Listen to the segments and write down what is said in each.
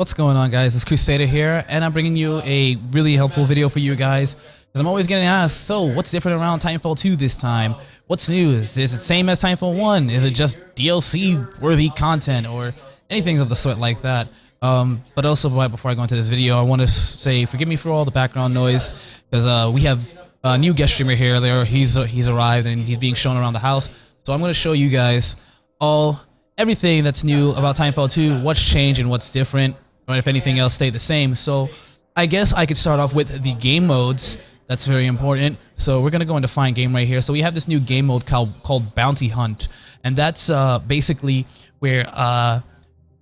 What's going on guys, it's Crusader here, and I'm bringing you a really helpful video for you guys, because I'm always getting asked, so what's different around Titanfall 2 this time? What's new? Is, it same as Titanfall 1? Is it just DLC-worthy content, or anything of the sort like that? Um, but also, right before I go into this video, I want to say, forgive me for all the background noise, because uh, we have a new guest streamer here, there, he's, uh, he's arrived, and he's being shown around the house, so I'm going to show you guys all everything that's new about Titanfall 2, what's changed and what's different, or if anything else stayed the same. So I guess I could start off with the game modes. That's very important. So we're going to go into find game right here. So we have this new game mode called, called Bounty Hunt. And that's uh, basically where uh,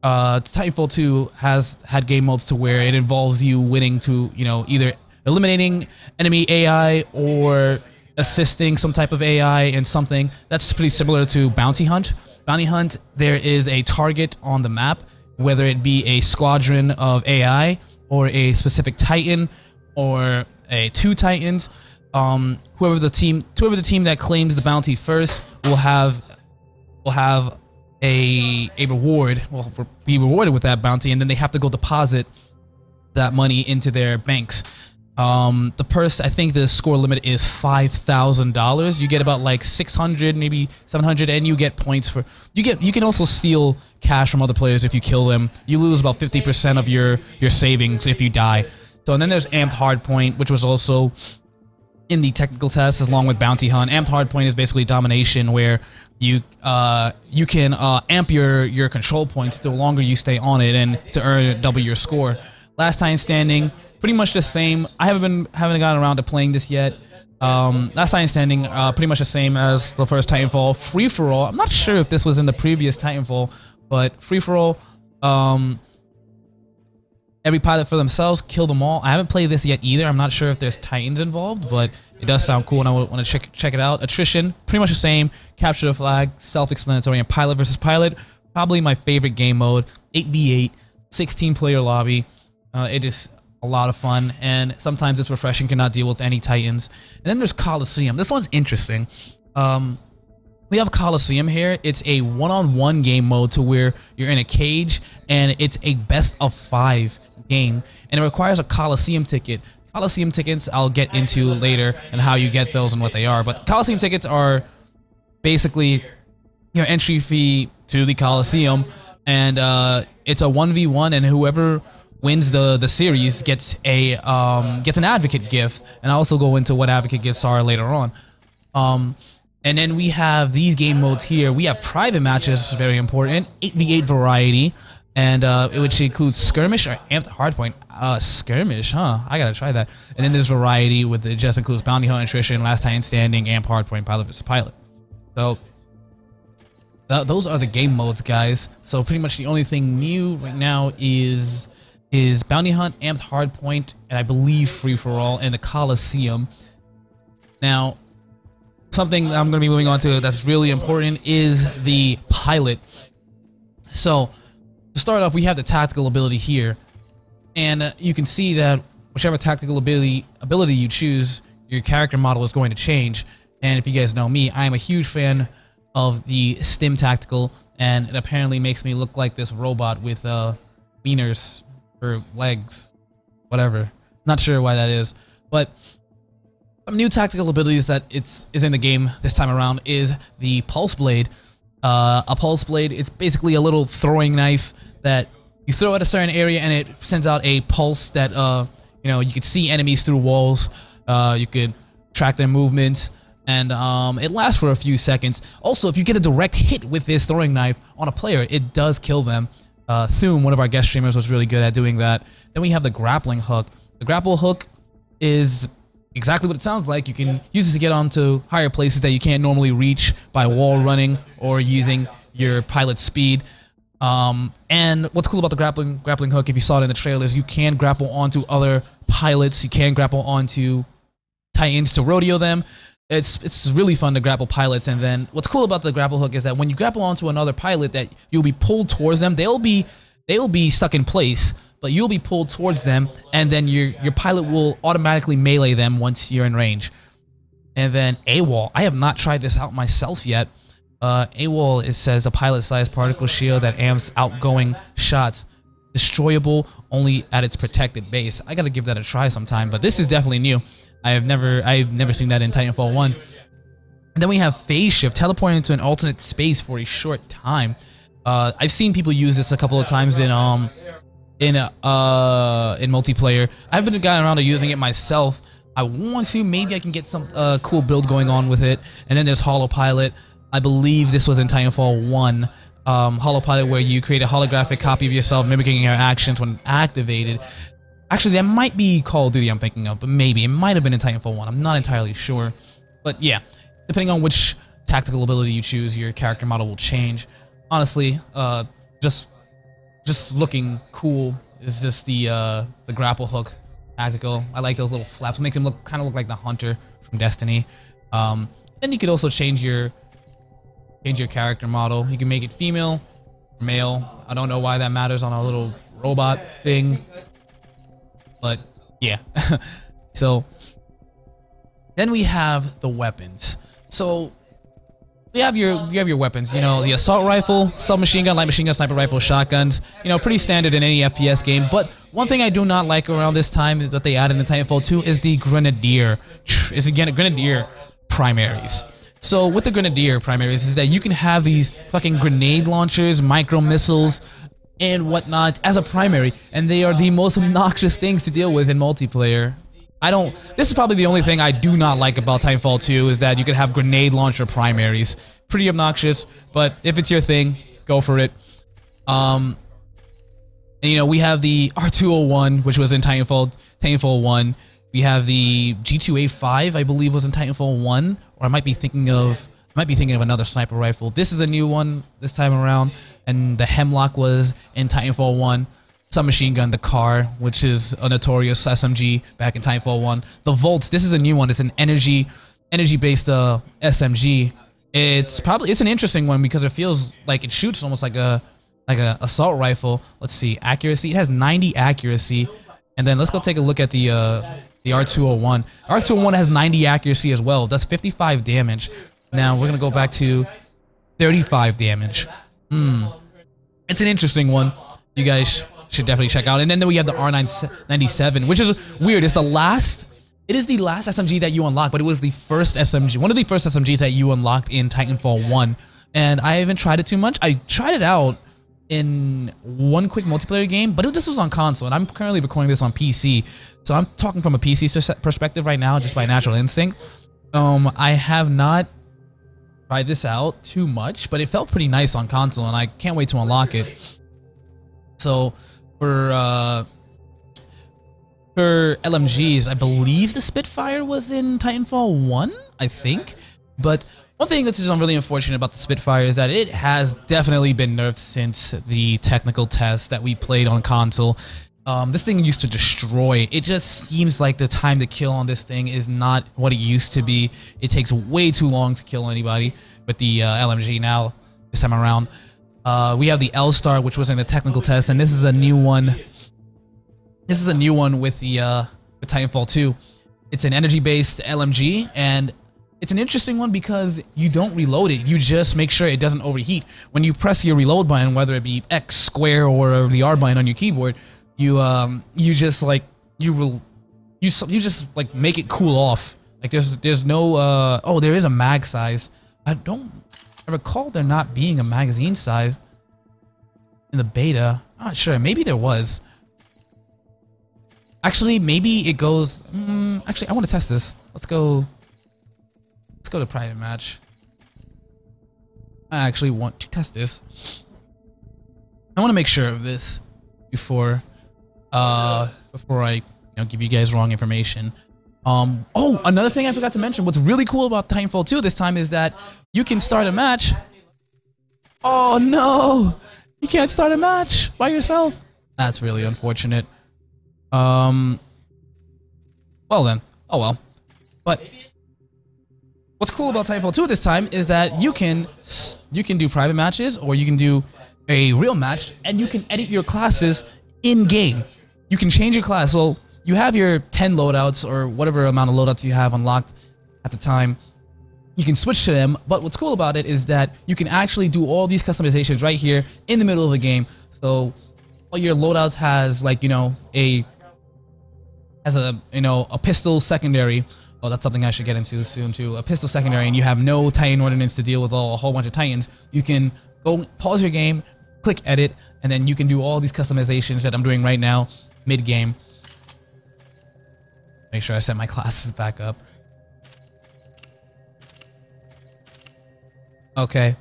uh, Titanfall 2 has had game modes to where it involves you winning to, you know, either eliminating enemy AI or assisting some type of AI in something. That's pretty similar to Bounty Hunt. Bounty Hunt, there is a target on the map whether it be a squadron of AI or a specific Titan or a two Titans. Um, whoever the team, whoever the team that claims the bounty first will have will have a a reward. Will be rewarded with that bounty, and then they have to go deposit that money into their banks. Um, the purse, I think the score limit is $5,000. You get about like 600, maybe 700, and you get points for, you get, you can also steal cash from other players if you kill them. You lose about 50% of your, your savings if you die. So, and then there's Amped Hardpoint, which was also in the technical test along with Bounty Hunt. Amped Hardpoint is basically domination where you uh, you can uh, amp your, your control points the longer you stay on it and to earn double your score. Last Titan Standing, pretty much the same. I haven't been haven't gotten around to playing this yet. Um, Last Titan Standing, uh, pretty much the same as the first Titanfall. Free for all. I'm not sure if this was in the previous Titanfall, but free for all. Um, every pilot for themselves, kill them all. I haven't played this yet either. I'm not sure if there's Titans involved, but it does sound cool, and I want to check check it out. Attrition, pretty much the same. Capture the flag, self-explanatory, and pilot versus pilot. Probably my favorite game mode. 8v8, 16 player lobby. Uh, it is a lot of fun, and sometimes it's refreshing. Cannot deal with any Titans. And then there's Coliseum. This one's interesting. Um, we have Coliseum here. It's a one-on-one -on -one game mode to where you're in a cage, and it's a best of five game, and it requires a Coliseum ticket. Coliseum tickets I'll get into later and how you get those and what they are. But Coliseum tickets are basically your entry fee to the Coliseum, and uh, it's a 1v1, and whoever wins the the series gets a um, gets an advocate gift, and I'll also go into what advocate gifts are later on. Um, and then we have these game modes here. We have private matches, very important. 8v8 variety, and uh, which includes skirmish or amped hardpoint. Uh, skirmish, huh? I gotta try that. And then there's variety with it just includes bounty hunt, attrition, last titan standing, amped hardpoint, pilot versus pilot. So th those are the game modes, guys. So pretty much the only thing new right now is is Bounty Hunt, Amped Hardpoint, and I believe Free For All, and the Coliseum. Now, something I'm going to be moving on to that's really important is the pilot. So, to start off, we have the tactical ability here, and uh, you can see that whichever tactical ability ability you choose, your character model is going to change. And if you guys know me, I am a huge fan of the Stim Tactical, and it apparently makes me look like this robot with uh, wieners or legs, whatever. Not sure why that is, but some new tactical abilities that it's is in the game this time around is the pulse blade. Uh, a pulse blade, it's basically a little throwing knife that you throw at a certain area and it sends out a pulse that uh, you know you could see enemies through walls. Uh, you could track their movements and um, it lasts for a few seconds. Also, if you get a direct hit with this throwing knife on a player, it does kill them. Uh, Thume, one of our guest streamers, was really good at doing that. Then we have the grappling hook. The grapple hook is exactly what it sounds like. You can use it to get onto higher places that you can't normally reach by wall running or using your pilot speed. Um, and what's cool about the grappling grappling hook, if you saw it in the trailer, is you can grapple onto other pilots. You can grapple onto Titans to rodeo them it's it's really fun to grapple pilots and then what's cool about the grapple hook is that when you grapple onto another pilot that you'll be pulled towards them they'll be they'll be stuck in place but you'll be pulled towards them and then your your pilot will automatically melee them once you're in range and then A-Wall I have not tried this out myself yet uh, A-Wall it says a pilot sized particle shield that amps outgoing shots destroyable only at its protected base. I gotta give that a try sometime, but this is definitely new. I have never I've never seen that in Titanfall 1. And then we have phase shift, teleporting into an alternate space for a short time. Uh, I've seen people use this a couple of times in um in uh in multiplayer. I've been gotten around to using it myself. I want to. Maybe I can get some uh, cool build going on with it. And then there's Holopilot. I believe this was in Titanfall 1. Um, Holopilot, where you create a holographic copy of yourself, mimicking your actions when activated. Actually, that might be Call of Duty I'm thinking of, but maybe. It might have been in Titanfall 1. I'm not entirely sure. But yeah, depending on which tactical ability you choose, your character model will change. Honestly, uh, just just looking cool is just the uh, the grapple hook tactical. I like those little flaps. It makes him look kind of look like the hunter from Destiny. Um, then you could also change your change your character model. You can make it female, or male. I don't know why that matters on a little robot thing, but yeah. so then we have the weapons. So you have your you have your weapons. You know, the assault rifle, submachine gun, light machine gun, sniper rifle, shotguns. You know, pretty standard in any FPS game. But one thing I do not like around this time is that they added in Titanfall 2 is the grenadier. It's again a grenadier primaries. So with the grenadier primaries is that you can have these fucking grenade launchers, micro missiles, and whatnot as a primary, and they are the most obnoxious things to deal with in multiplayer. I don't. This is probably the only thing I do not like about Titanfall 2 is that you can have grenade launcher primaries. Pretty obnoxious, but if it's your thing, go for it. Um, and, you know, we have the R201, which was in Titanfall, Titanfall 1. We have the G2A5, I believe was in Titanfall 1, or I might be thinking of I might be thinking of another sniper rifle. This is a new one this time around, and the Hemlock was in Titanfall 1 submachine gun, the car, which is a notorious SMG back in Titanfall 1. The Volts, this is a new one. It's an energy energy based uh, SMG. It's probably it's an interesting one because it feels like it shoots almost like a like a assault rifle. Let's see, accuracy. It has 90 accuracy. And then let's go take a look at the uh, the R201. R201 has 90 accuracy as well. That's 55 damage. Now we're gonna go back to 35 damage. Hmm. It's an interesting one. You guys should definitely check out. And then, we have the R997, which is weird. It's the last. It is the last SMG that you unlock, but it was the first SMG, one of the first SMGs that you unlocked in Titanfall 1. And I haven't tried it too much. I tried it out in one quick multiplayer game, but this was on console, and I'm currently recording this on PC. So I'm talking from a PC perspective right now, just by natural instinct. Um, I have not tried this out too much, but it felt pretty nice on console, and I can't wait to unlock it. So for uh, for LMGs, I believe the Spitfire was in Titanfall 1, I think. But one thing that's just really unfortunate about the Spitfire is that it has definitely been nerfed since the technical test that we played on console. Um, this thing used to destroy. It just seems like the time to kill on this thing is not what it used to be. It takes way too long to kill anybody with the uh, LMG now this time around. Uh, we have the L-Star, which was in the technical test, and this is a new one. This is a new one with the uh, with Titanfall 2. It's an energy-based LMG, and it's an interesting one because you don't reload it. You just make sure it doesn't overheat. When you press your reload button, whether it be X, square, or the R button on your keyboard, you um you just like you will you you just like make it cool off. Like there's there's no uh oh there is a mag size. I don't I recall there not being a magazine size in the beta. I'm not sure. Maybe there was. Actually, maybe it goes... Mm, actually, I want to test this. Let's go... Let's go to private match. I actually want to test this. I want to make sure of this before uh before I you know give you guys wrong information. Um, oh, another thing I forgot to mention. What's really cool about Titanfall 2 this time is that you can start a match. Oh no, you can't start a match by yourself. That's really unfortunate. Um, well then, oh well. But what's cool about Titanfall 2 this time is that you can you can do private matches or you can do a real match and you can edit your classes in game. You can change your class. So you have your 10 loadouts or whatever amount of loadouts you have unlocked at the time. You can switch to them, but what's cool about it is that you can actually do all these customizations right here in the middle of the game. So all your loadouts has like you know a has a you know a pistol secondary. Oh, that's something I should get into soon too. A pistol secondary, and you have no Titan ordnance to deal with all, a whole bunch of Titans. You can go pause your game, click edit, and then you can do all these customizations that I'm doing right now mid game. Make sure I set my classes back up. Okay.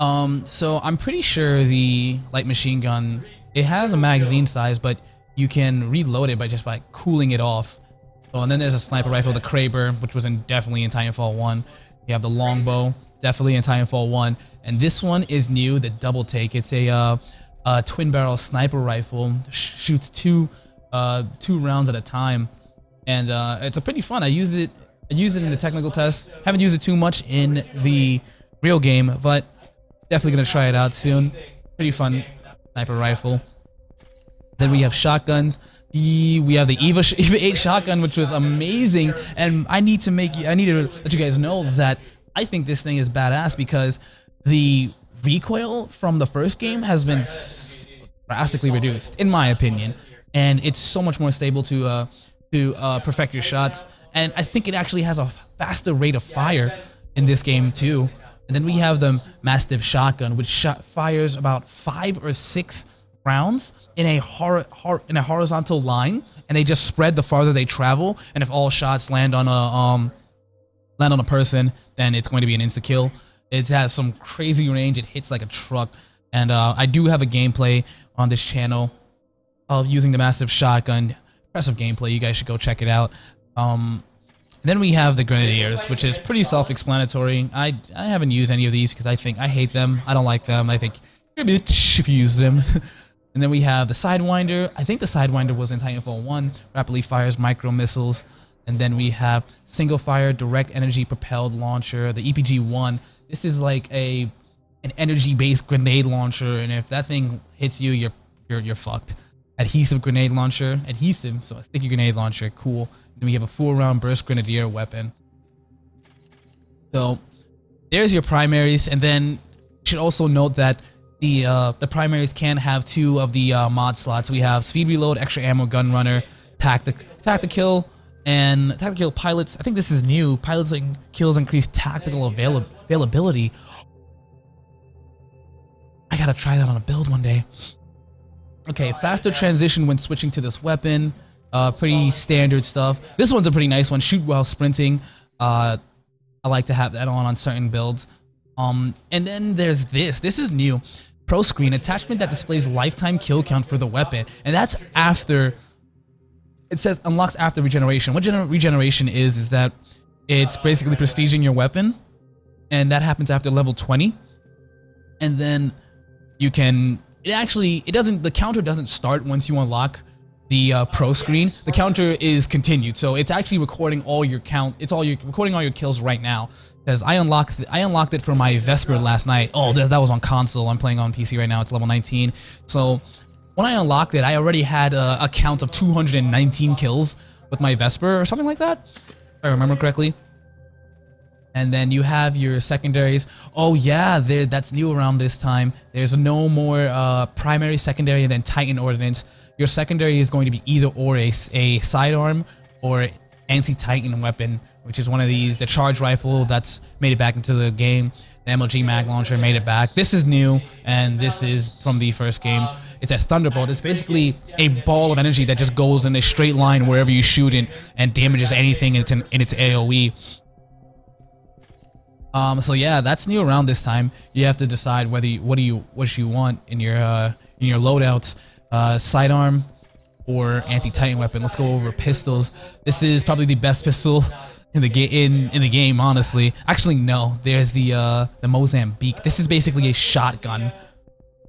Um, so I'm pretty sure the light machine gun, it has a magazine size, but you can reload it by just by cooling it off. So, and then there's a sniper rifle, the Kraber, which was in definitely in Titanfall 1. You have the longbow, definitely in Titanfall 1. And this one is new, the double take. It's a, uh, a twin barrel sniper rifle, shoots two, uh, two rounds at a time. And uh, it's a pretty fun. I used it I used it in the technical test. Haven't used it too much in the real game, but definitely gonna try it out soon. Pretty fun sniper rifle. Then we have shotguns. We have the Eva Eva 8 shotgun, which was amazing. And I need to make you, I need to let you guys know that I think this thing is badass because the recoil from the first game has been drastically reduced, in my opinion, and it's so much more stable to uh, to uh, perfect your shots. And I think it actually has a faster rate of fire in this game too. And then we have the Mastiff Shotgun, which shot fires about five or six rounds in a hor hor in a horizontal line, and they just spread the farther they travel. And if all shots land on a um land on a person, then it's going to be an insta kill. It has some crazy range. It hits like a truck. And uh, I do have a gameplay on this channel of using the Mastiff Shotgun. Impressive gameplay. You guys should go check it out. Um, then we have the Grenadiers, which is pretty self-explanatory. I, I haven't used any of these because I think I hate them. I don't like them. I think you're a bitch if you use them. and then we have the Sidewinder. I think the Sidewinder was in Titanfall 1. Rapidly fires micro missiles. And then we have single fire direct energy propelled launcher, the EPG-1. This is like a an energy based grenade launcher, and if that thing hits you, you're you're you're fucked adhesive grenade launcher, adhesive, so a sticky grenade launcher, cool. Then we have a full round burst grenadier weapon. So there's your primaries, and then you should also note that the uh, the primaries can have two of the uh, mod slots. We have speed reload, extra ammo, gun runner, tactic, tactical, and tactical pilots. I think this is new. Piloting kills increase tactical avail availability. I gotta try that on a build one day. Okay, faster transition when switching to this weapon. Uh, pretty standard stuff. This one's a pretty nice one. Shoot while sprinting. Uh, I like to have that on on certain builds. Um, and then there's this. This is new. Pro screen attachment that displays lifetime kill count for the weapon, and that's after. It says unlocks after regeneration. What gener regeneration is is that it's basically prestiging your weapon, and that happens after level 20. And then you can it actually it doesn't the counter doesn't start once you unlock the uh, pro screen. The counter is continued, so it's actually recording all your count. It's all your recording all your kills right now. Because I unlocked I unlocked it for my Vesper last night. Oh, that, that was on console. I'm playing on PC right now. It's level 19. So when I unlocked it, I already had a, a count of 219 kills with my Vesper or something like that. If I remember correctly and then you have your secondaries. Oh yeah, that's new around this time. There's no more uh, primary, secondary, and then Titan Ordnance. Your secondary is going to be either or a, a sidearm or anti-Titan weapon, which is one of these. The charge rifle that's made it back into the game. The MGL mag launcher made it back. This is new, and this is from the first game. It's a thunderbolt. It's basically a ball of energy that just goes in a straight line wherever you shoot it and damages anything in its, in its AOE. Um, so yeah, that's new around this time. You have to decide whether you, what do you what you want in your uh, in your loadouts, uh, sidearm or anti-titan weapon. Let's go over pistols. This is probably the best pistol in the game in in the game. Honestly, actually no. There's the uh, the Mozambique. This is basically a shotgun.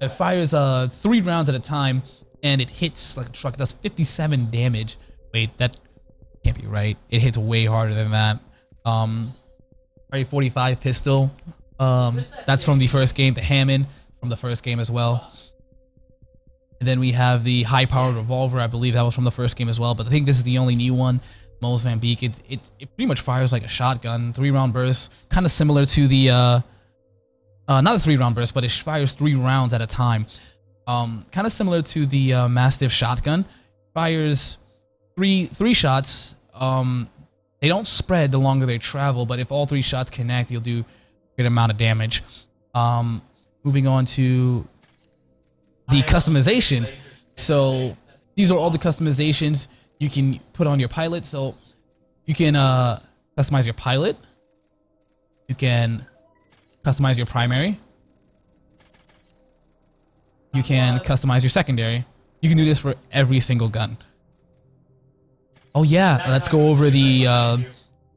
It fires uh three rounds at a time, and it hits like a truck. It does 57 damage. Wait, that can't be right. It hits way harder than that. Um, 45 pistol. Um, that's from the first game. The Hammond from the first game as well. And then we have the high-powered revolver. I believe that was from the first game as well. But I think this is the only new one. Mozambique. It it, it pretty much fires like a shotgun, three-round burst, kind of similar to the uh, uh, not a three round burst, but it fires three rounds at a time. Um, kind of similar to the uh, Mastiff shotgun, fires three three shots. Um, they don't spread the longer they travel, but if all three shots connect, you'll do a good amount of damage. Um, moving on to the customizations. So these are all the customizations you can put on your pilot. So you can uh, customize your pilot. You can customize your primary. You can customize your secondary. You can do this for every single gun. Oh yeah, let's go over the uh,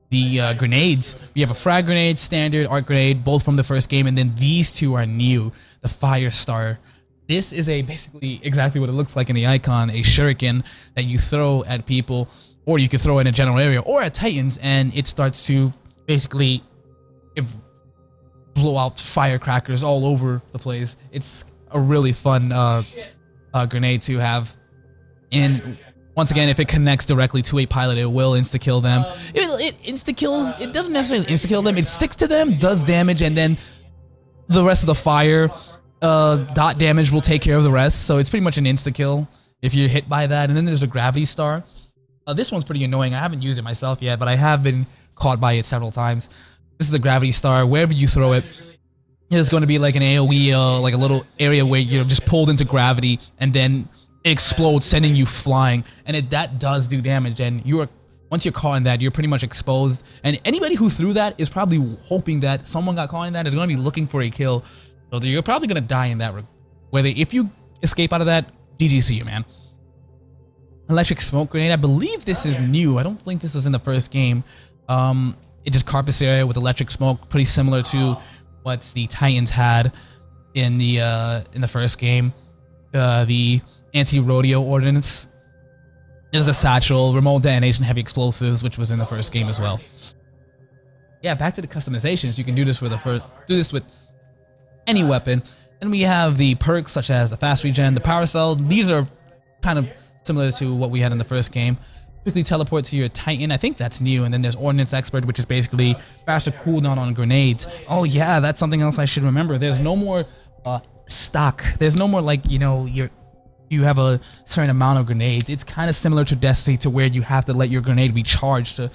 the uh, grenades. We have a frag grenade, standard, arc grenade, both from the first game, and then these two are new. The fire star. This is a basically exactly what it looks like in the icon, a shuriken that you throw at people, or you could throw in a general area, or at titans, and it starts to basically blow out firecrackers all over the place. It's a really fun uh, uh, grenade to have. And once again, if it connects directly to a pilot, it will insta kill them. It, it insta kills. It doesn't necessarily insta kill them. It sticks to them, does damage, and then the rest of the fire uh, dot damage will take care of the rest. So it's pretty much an insta kill if you're hit by that. And then there's a gravity star. Uh, this one's pretty annoying. I haven't used it myself yet, but I have been caught by it several times. This is a gravity star. Wherever you throw it, there's going to be like an AoE, uh, like a little area where you're just pulled into gravity, and then it explodes, sending you flying. And it, that does do damage. And you're once you're caught in that, you're pretty much exposed. And anybody who threw that is probably hoping that someone got caught in that is going to be looking for a kill. So you're probably going to die in that. Whether if you escape out of that, GGC you, man. Electric smoke grenade. I believe this is new. I don't think this was in the first game. Um, it just carpets area with electric smoke, pretty similar to what the Titans had in the uh, in the first game. Uh, the anti-rodeo ordinance is a satchel, remote detonation, heavy explosives, which was in the first game as well. Yeah, back to the customizations. You can do this with the first, do this with any weapon. And we have the perks such as the fast regen, the power cell. These are kind of similar to what we had in the first game quickly teleport to your Titan. I think that's new. And then there's Ordnance Expert, which is basically faster cooldown on grenades. Oh yeah, that's something else I should remember. There's no more uh, stock. There's no more like, you know, you're you have a certain amount of grenades. It's kind of similar to Destiny to where you have to let your grenade be charged to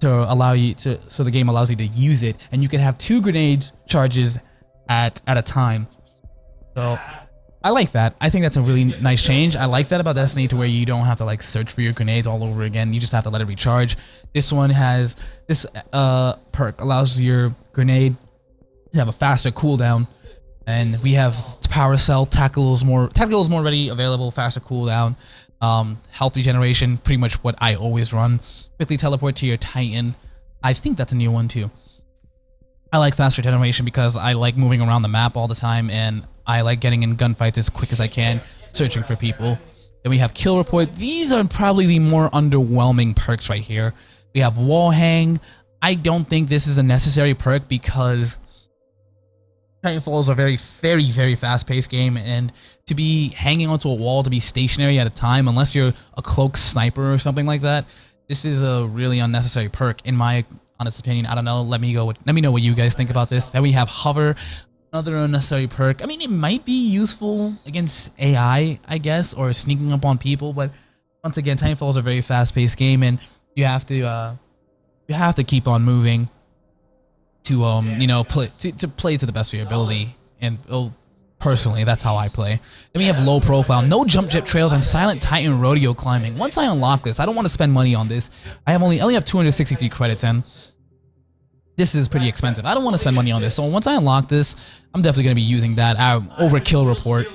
to allow you to so the game allows you to use it and you can have two grenade charges at at a time. So I like that. I think that's a really nice change. I like that about Destiny to where you don't have to like search for your grenades all over again. You just have to let it recharge. This one has this uh, perk allows your grenade to have a faster cooldown. And we have power cell, tackle is more tackle is more ready available, faster cooldown, um, health regeneration, pretty much what I always run. Quickly teleport to your Titan. I think that's a new one too. I like faster generation because I like moving around the map all the time and I like getting in gunfights as quick as I can, searching for people. Then we have kill report. These are probably the more underwhelming perks right here. We have wall hang. I don't think this is a necessary perk because Titanfall is a very, very, very fast-paced game, and to be hanging onto a wall, to be stationary at a time, unless you're a cloak sniper or something like that, this is a really unnecessary perk, in my honest opinion. I don't know. Let me go. With, let me know what you guys think about this. Then we have hover another unnecessary perk. I mean, it might be useful against AI, I guess, or sneaking up on people. But once again, Titanfall is a very fast-paced game, and you have to uh, you have to keep on moving to um you know play to, to play to the best of your ability. And well, personally, that's how I play. Then we have low profile, no jump jet trails, and silent Titan rodeo climbing. Once I unlock this, I don't want to spend money on this. I have only I only have 263 credits and this is pretty expensive. I don't want to spend money on this. So once I unlock this, I'm definitely going to be using that uh, overkill report.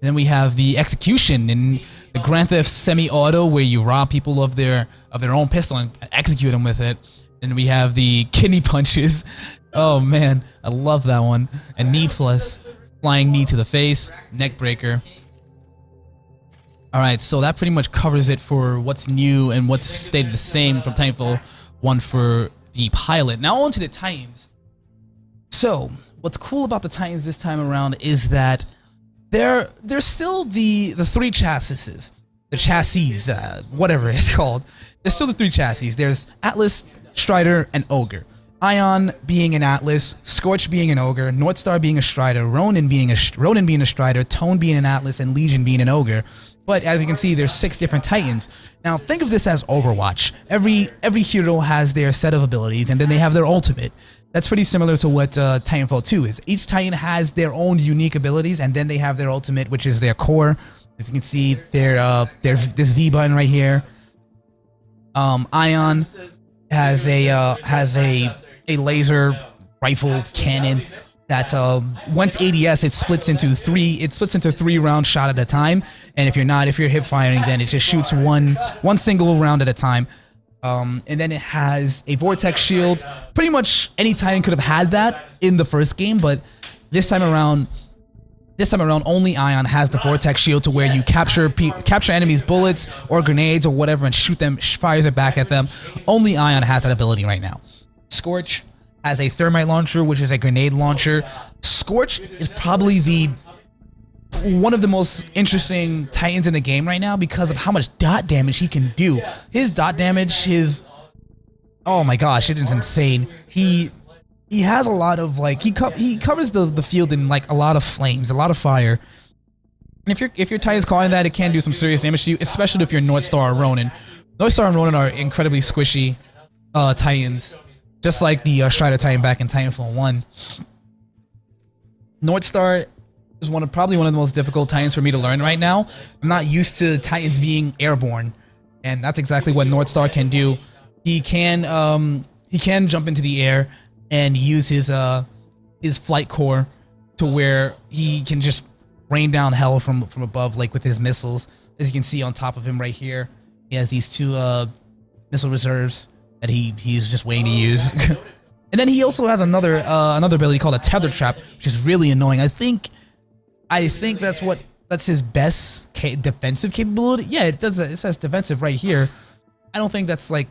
Then we have the execution in the Grand Theft Semi-Auto, where you rob people of their of their own pistol and execute them with it. Then we have the kidney punches. Oh man, I love that one. And knee plus, flying knee to the face, neck breaker. All right, so that pretty much covers it for what's new and what's stayed the same from Titanfall one for the pilot. Now on to the Titans. So, what's cool about the Titans this time around is that they're they're still the the three chassis, the chassis, uh, whatever it's called. There's still the three chassis. There's Atlas, Stryder, and Ogre. Ion being an Atlas, Scorch being an Ogre, Northstar being a Stryder, Ronin being a Ronin being a Stryder, Tone being an Atlas, and Legion being an Ogre. But as you can see, there's six different Titans. Now think of this as Overwatch. Every every hero has their set of abilities, and then they have their ultimate. That's pretty similar to what uh, Titanfall 2 is. Each Titan has their own unique abilities, and then they have their ultimate, which is their core. As you can see, their uh, their this V button right here. Um, Ion has a uh, has a a laser rifle cannon that uh, once ADS it splits into three it splits into three round shot at a time. And if you're not if you're hip firing then it just shoots one one single round at a time. Um, and then it has a vortex shield. Pretty much any titan could have had that in the first game but this time around this time around, only Ion has the Vortex Shield to where you capture capture enemies' bullets or grenades or whatever and shoot them, fires it back at them. Only Ion has that ability right now. Scorch has a Thermite Launcher, which is a grenade launcher. Scorch is probably the one of the most interesting Titans in the game right now because of how much dot damage he can do. His dot damage, his... Oh my gosh, it is insane. He he has a lot of like he co he covers the the field in like a lot of flames, a lot of fire. And if your if your Titan's calling that, it can do some serious damage to you, especially if you're Northstar or Ronin. Northstar and Ronin are incredibly squishy uh, Titans, just like the uh, Stryder Titan back in Titanfall One. Northstar is one of probably one of the most difficult Titans for me to learn right now. I'm not used to Titans being airborne, and that's exactly what Northstar can do. He can um, he can jump into the air and use his uh his flight core to where he can just rain down hell from from above, like with his missiles. As you can see on top of him right here, he has these two uh missile reserves that he he's just waiting to use. and then he also has another uh, another ability called a tether trap, which is really annoying. I think I think that's what that's his best ca defensive capability. Yeah, it does. It says defensive right here. I don't think that's like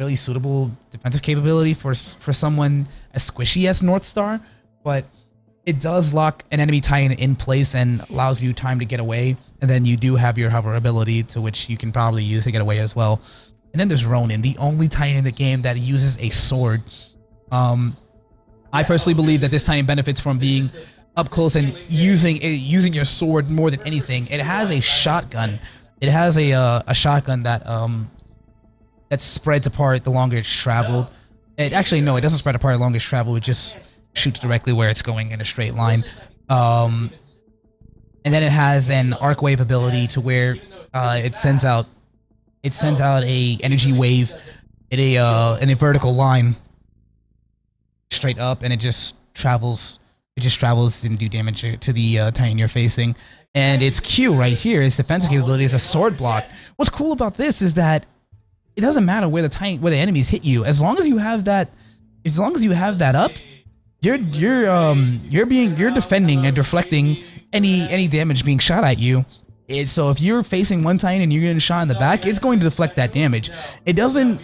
really suitable defensive capability for for someone as squishy as Northstar, but it does lock an enemy Titan in place and allows you time to get away. And then you do have your hover ability to which you can probably use to get away as well. And then there's Ronin, the only Titan in the game that uses a sword. Um, I personally believe that this Titan benefits from being up close and using using your sword more than anything. It has a shotgun. It has a uh, a shotgun that um that spreads apart the longer it's traveled. It actually no, it doesn't spread apart the longer it's traveled. It just shoots directly where it's going in a straight line. Um, and then it has an arc wave ability to where uh, it sends out it sends out a energy wave in a uh, in a vertical line straight up, and it just travels. It just travels and do damage to the uh, titan you're facing. And its Q right here, its defensive capability is a sword block. What's cool about this is that it doesn't matter where the tank where the enemies hit you. As long as you have that as long as you have that up you're you're um you're being you're defending and deflecting any any damage being shot at you. It, so if you're facing one titan and you're getting shot in the back it's going to deflect that damage. It doesn't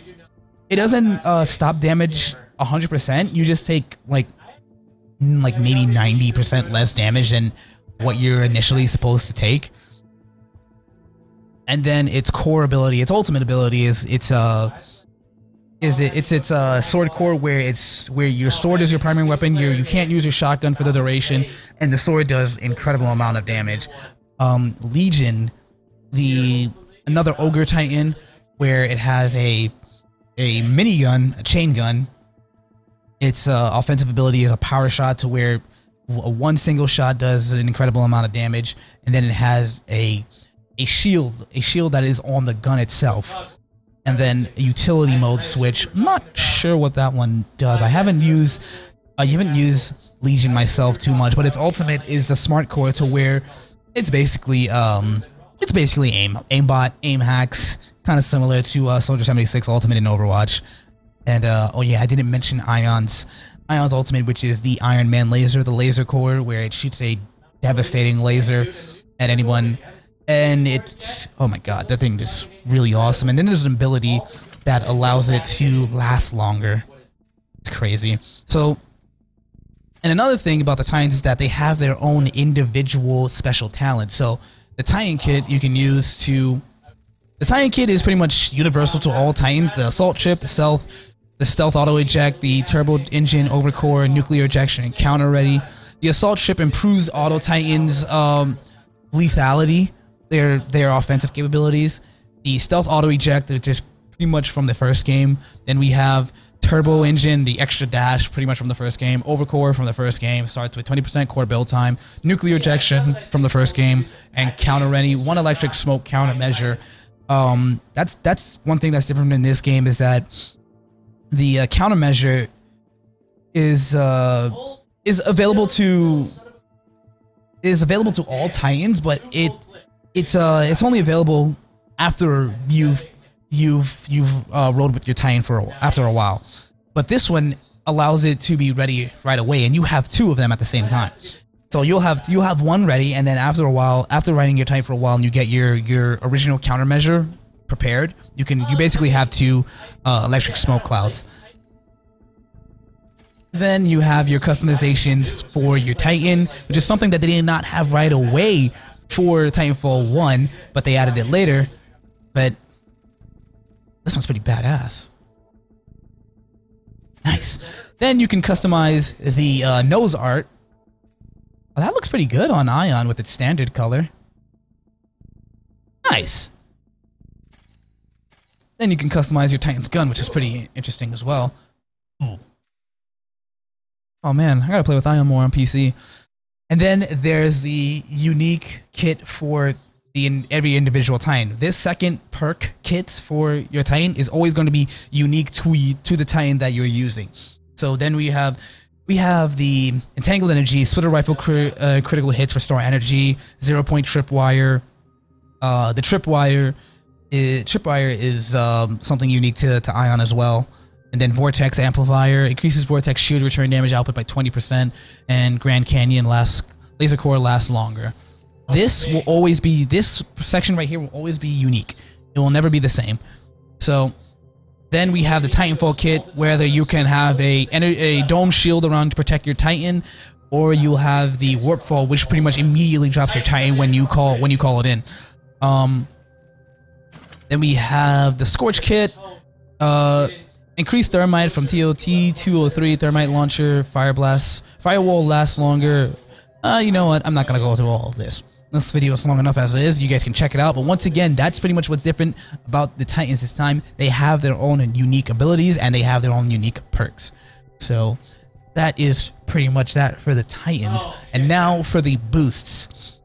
it doesn't uh, stop damage 100% you just take like like maybe 90% less damage than what you're initially supposed to take and then its core ability, its ultimate ability is it's uh is it it's its uh sword core where it's where your sword is your primary weapon. You you can't use your shotgun for the duration, and the sword does incredible amount of damage. Um, Legion, the another ogre titan, where it has a a minigun, a chain gun. Its uh, offensive ability is a power shot to where one single shot does an incredible amount of damage, and then it has a a shield, a shield that is on the gun itself. And then utility mode switch. I'm not sure what that one does. I haven't used I haven't used Legion myself too much, but its ultimate is the smart core to where it's basically um it's basically aim aimbot, aim hacks, kind of similar to uh, Soldier 76 Ultimate in Overwatch. And uh, oh yeah, I didn't mention Ion's Ion's ultimate, which is the Iron Man laser, the laser core, where it shoots a devastating laser at anyone and it oh my god that thing is really awesome. And then there's an ability that allows it to last longer. It's crazy. So and another thing about the titans is that they have their own individual special talent. So the titan kit you can use to the titan kit is pretty much universal to all titans. The assault chip the stealth the stealth auto eject, the turbo engine overcore, nuclear ejection, and counter ready. The assault chip improves auto titans um, lethality, their their offensive capabilities. The stealth auto eject, which is pretty much from the first game. Then we have turbo engine, the extra dash, pretty much from the first game. Overcore from the first game starts with 20% core build time. Nuclear ejection from the first game, and counter ready, one electric smoke countermeasure. Um, that's that's one thing that's different in this game is that the uh, countermeasure is uh, is available to is available to all Titans, but it it's uh it's only available after you've you've you've uh, rode with your Titan for a, after a while. But this one allows it to be ready right away, and you have two of them at the same time. So you'll have you'll have one ready, and then after a while, after riding your Titan for a while, and you get your your original countermeasure prepared, you can you basically have two uh, electric smoke clouds. Then you have your customizations for your Titan, which is something that they did not have right away for Titanfall 1, but they added it later. But this one's pretty badass. Nice. Then you can customize the uh, nose art. Well, that looks pretty good on Ion with its standard color. Nice. Then you can customize your Titan's gun, which is pretty interesting as well. Oh man, I gotta play with Ion more on PC. And then there's the unique kit for the in every individual Titan. This second perk kit for your Titan is always going to be unique to to the Titan that you're using. So then we have we have the entangled energy, splitter rifle cri uh, critical hits restore energy, zero point tripwire. Uh, the tripwire, tripwire is um, something unique to, to Ion as well. And then Vortex Amplifier increases Vortex shield return damage output by 20%, and Grand Cannon lasts Laser Core lasts longer. This will always be this section right here will always be unique. It will never be the same. So then we have the Titanfall kit, whether you can have a a dome shield around to protect your Titan, or you'll have the Warpfall, which pretty much immediately drops your Titan when you call when you call it in. Um, then we have the Scorch kit. Uh, Increased thermite from TOT 203 thermite launcher, fire blast, firewall lasts longer. Uh, you know what? I'm not gonna go through all of this. This video is long enough as it is. You guys can check it out. But once again, that's pretty much what's different about the Titans this time. They have their own unique abilities and they have their own unique perks. So that is pretty much that for the Titans. And now for the boosts.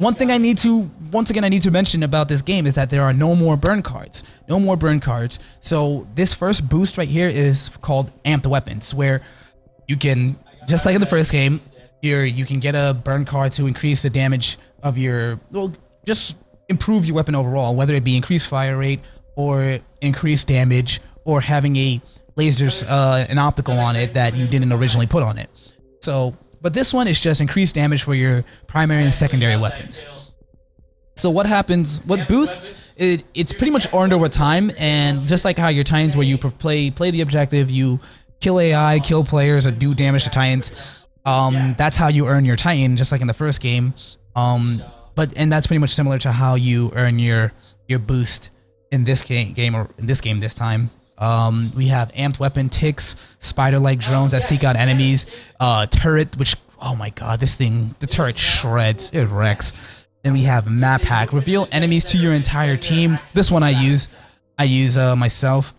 One thing I need to, once again, I need to mention about this game is that there are no more burn cards. No more burn cards. So this first boost right here is called Amped Weapons, where you can, just like in the first game, you you can get a burn card to increase the damage of your, well, just improve your weapon overall, whether it be increased fire rate or increased damage or having a lasers, uh, an optical on it that you didn't originally put on it. So but this one is just increased damage for your primary and secondary weapons. So what happens, what boosts, it, it's pretty much earned over time, and just like how your Titans where you play play the objective, you kill AI, kill players, or do damage to Titans, um, that's how you earn your Titan, just like in the first game. Um, but and that's pretty much similar to how you earn your your boost in this game, game or in this game this time. Um, we have amped weapon ticks, spider-like drones that seek out enemies, uh, turret, which oh my god, this thing, the turret shreds, it wrecks. Then we have map hack, reveal enemies to your entire team. This one I use, I use uh, myself.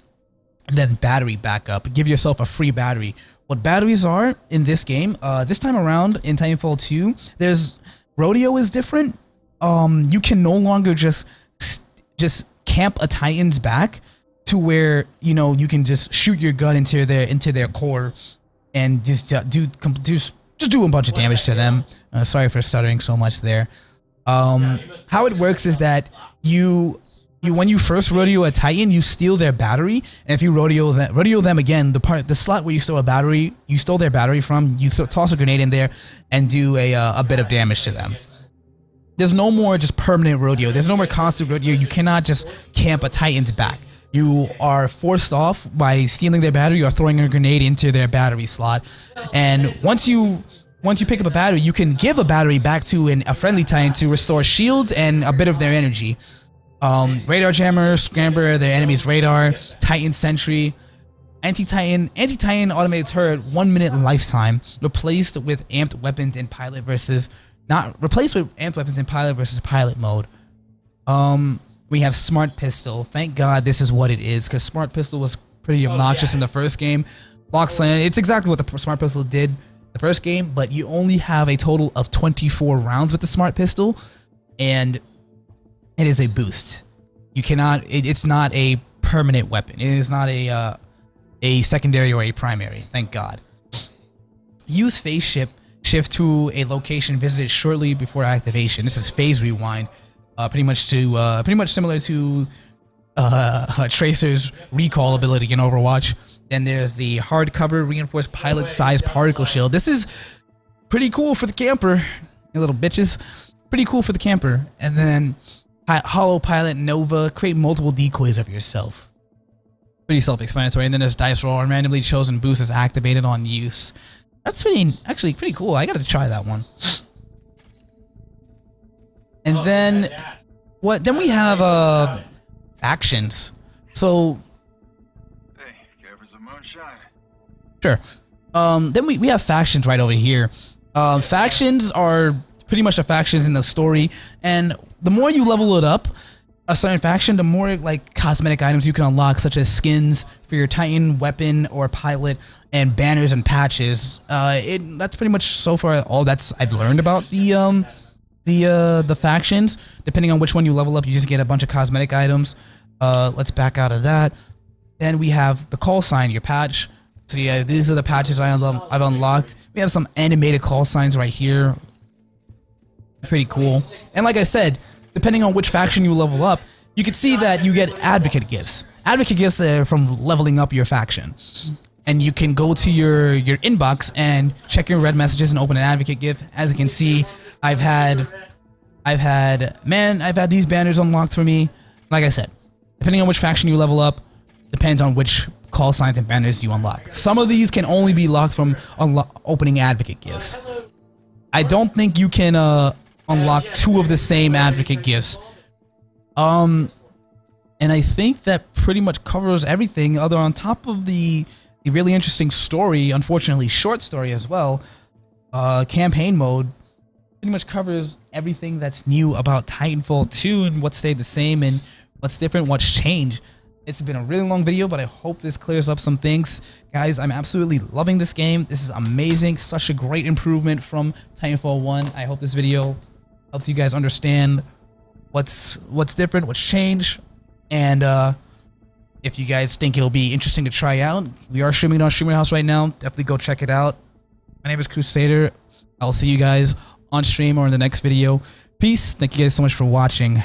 And then battery backup, give yourself a free battery. What batteries are in this game, uh, this time around in Titanfall 2, there's rodeo is different. Um, you can no longer just just camp a Titan's back to where you know you can just shoot your gun into their into their core and just uh, do just just do a bunch of damage to them. Uh, sorry for stuttering so much there. Um, how it works is that you you when you first rodeo a Titan, you steal their battery, and if you rodeo them, rodeo them again, the part the slot where you stole a battery, you stole their battery from, you th toss a grenade in there and do a uh, a bit of damage to them. There's no more just permanent rodeo. There's no more constant rodeo. You cannot just camp a Titan's back you are forced off by stealing their battery or throwing a grenade into their battery slot. And once you once you pick up a battery, you can give a battery back to an, a friendly Titan to restore shields and a bit of their energy. Um, radar jammer, scrambler, their enemy's radar, Titan sentry. Anti-Titan, Anti-Titan automated turret, one minute lifetime, replaced with amped weapons in pilot versus not replaced with amped weapons in pilot versus pilot mode. Um, we have smart pistol. Thank God this is what it is, because smart pistol was pretty obnoxious in the first game. Lock slam, it's exactly what the smart pistol did the first game, but you only have a total of 24 rounds with the smart pistol, and it is a boost. You cannot. It, it's not a permanent weapon. It is not a uh, a secondary or a primary. Thank God. Use phase shift shift to a location visited shortly before activation. This is phase rewind, uh, pretty much to uh, pretty much similar to uh, Tracer's recall ability in Overwatch. Then there's the hardcover reinforced pilot size particle shield. This is pretty cool for the camper, you little bitches. Pretty cool for the camper. And then Holo Pilot Nova, create multiple decoys of yourself. Pretty self-explanatory. And then there's Dice Roll, and randomly chosen boost is activated on use. That's pretty, actually pretty cool. I gotta try that one. And then, what? Then we have uh, actions. So. Hey, care for some moonshine? Sure. Um, then we, we have factions right over here. Um, factions are pretty much the factions in the story, and the more you level it up, a certain faction, the more like cosmetic items you can unlock, such as skins for your Titan weapon or pilot, and banners and patches. Uh, it that's pretty much so far all that's I've learned about the um the uh the factions. Depending on which one you level up, you just get a bunch of cosmetic items. Uh, let's back out of that. Then we have the call sign, your patch. So yeah, these are the patches I I've unlocked. We have some animated call signs right here. Pretty cool. And like I said, depending on which faction you level up, you can see that you get advocate gifts. Advocate gifts are from leveling up your faction. And you can go to your, your inbox and check your red messages and open an advocate gift. As you can see, I've had I've had man, I've had these banners unlocked for me. Like I said, depending on which faction you level up, depends on which call signs and banners you unlock. Some of these can only be locked from opening advocate gifts. I don't think you can uh, unlock two of the same advocate gifts. Um, and I think that pretty much covers everything. Other on top of the, the really interesting story, unfortunately short story as well. Uh, campaign mode pretty much covers everything that's new about Titanfall 2 and what stayed the same and what's different, what's changed. It's been a really long video, but I hope this clears up some things. Guys, I'm absolutely loving this game. This is amazing. Such a great improvement from Titanfall 1. I hope this video helps you guys understand what's what's different, what's changed, and uh, if you guys think it'll be interesting to try out, we are streaming on Streamer House right now. Definitely go check it out. My name is Crusader. I'll see you guys on stream or in the next video. Peace. Thank you guys so much for watching.